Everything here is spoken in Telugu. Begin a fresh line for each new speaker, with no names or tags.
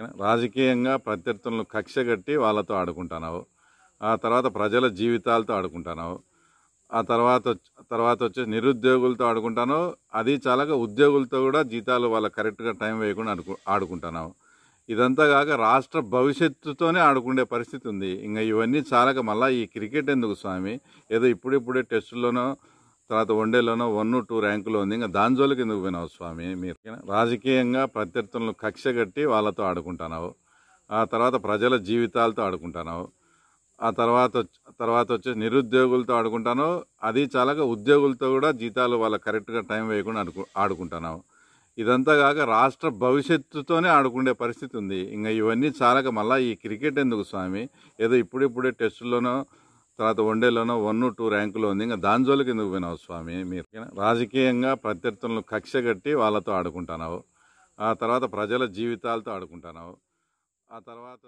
రాజకీయంగా ప్రత్యర్థులను కక్ష కట్టి వాళ్ళతో ఆడుకుంటున్నావు. ఆ తర్వాత ప్రజల జీవితాలతో ఆడుకుంటున్నావు. ఆ తర్వాత వచ్చి- తర్వాత వచ్చి నిరుద్యోగులతో ఆడుకుంటాను అది చాలాగా ఉద్యోగులతో కూడా జీతాలు వాళ్ళ కరెక్ట్గా టైం వేయకుండా ఆడుకు ఆడుకుంటున్నావు. ఇదంతా కాక రాష్ట్ర భవిష్యత్తుతోనే ఆడుకునే పరిస్థితి ఉంది. ఇంకా ఇవన్నీ చాలాగా మళ్ళీ ఈ క్రికెట్ ఎందుకు స్వామి? ఏదో ఇప్పుడిప్పుడే టెస్టుల్లోనో తర్వాత వన్డేలోనో వన్ టూ ర్యాంకులో ఉంది. ఇంకా దాని జోలికి ఎందుకు పోయినావు స్వామి? మీరు రాజకీయంగా ప్రత్యర్థులను కక్ష కట్టి వాళ్ళతో ఆడుకుంటున్నావు. ఆ తర్వాత ప్రజల జీవితాలతో ఆడుకుంటున్నావు. ఆ తర్వాత వచ్చి- తర్వాత వచ్చి నిరుద్యోగులతో ఆడుకుంటాను అది చాలాగా ఉద్యోగులతో కూడా జీతాలు వాళ్ళ కరెక్ట్గా టైం వేయకుండా ఆడుకు ఆడుకుంటున్నావు. ఇదంతా కాక రాష్ట్ర భవిష్యత్తుతోనే ఆడుకునే పరిస్థితి ఉంది. ఇంకా ఇవన్నీ చాలాక మళ్ళీ ఈ క్రికెట్ ఎందుకు స్వామి? ఏదో ఇప్పుడిప్పుడే టెస్టుల్లోనో తర్వాత వన్డేలోనో వన్ టూ ర్యాంకులో ఉంది. ఇంకా దాని జోలికి ఎందుకు పోయినావు స్వామి? మీరు రాజకీయంగా ప్రత్యర్థులను కక్ష కట్టి వాళ్ళతో ఆడుకుంటున్నావు. ఆ తర్వాత ప్రజల జీవితాలతో ఆడుకుంటున్నావు. ఆ తర్వాత